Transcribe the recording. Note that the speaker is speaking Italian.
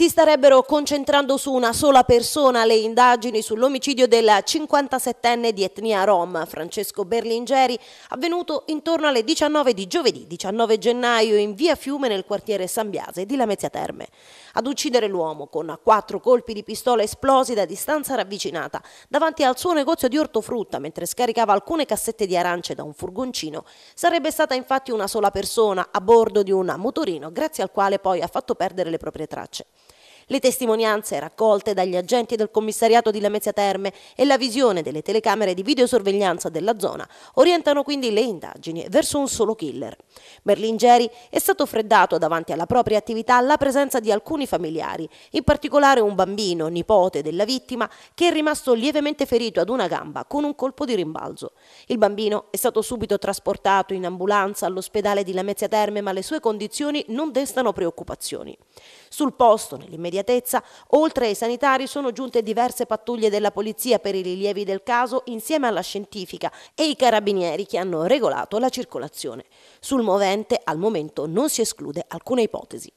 Si starebbero concentrando su una sola persona le indagini sull'omicidio del 57enne di etnia rom, Francesco Berlingeri, avvenuto intorno alle 19 di giovedì 19 gennaio in via Fiume nel quartiere San Biase di Lamezia Terme. Ad uccidere l'uomo con quattro colpi di pistola esplosi da distanza ravvicinata davanti al suo negozio di ortofrutta mentre scaricava alcune cassette di arance da un furgoncino sarebbe stata infatti una sola persona a bordo di un motorino grazie al quale poi ha fatto perdere le proprie tracce. Le testimonianze raccolte dagli agenti del commissariato di Lamezia Terme e la visione delle telecamere di videosorveglianza della zona orientano quindi le indagini verso un solo killer. Berlingeri è stato freddato davanti alla propria attività alla presenza di alcuni familiari, in particolare un bambino, nipote della vittima, che è rimasto lievemente ferito ad una gamba con un colpo di rimbalzo. Il bambino è stato subito trasportato in ambulanza all'ospedale di Lamezia Terme, ma le sue condizioni non destano preoccupazioni. Sul posto, nell'immediatezza, oltre ai sanitari sono giunte diverse pattuglie della polizia per i rilievi del caso insieme alla scientifica e i carabinieri che hanno regolato la circolazione. Sul movente al momento non si esclude alcuna ipotesi.